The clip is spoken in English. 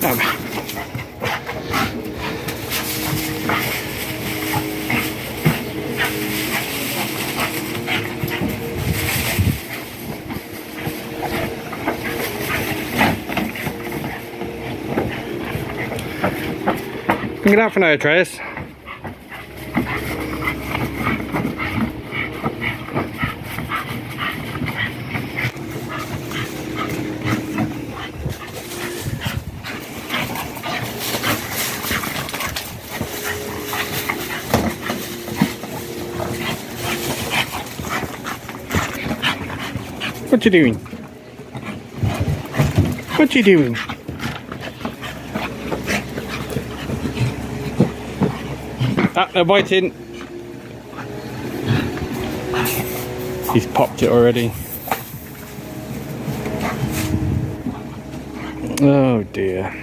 Bring it out for now, Trace. What you doing? What you doing? Ah, they're biting. He's popped it already. Oh dear.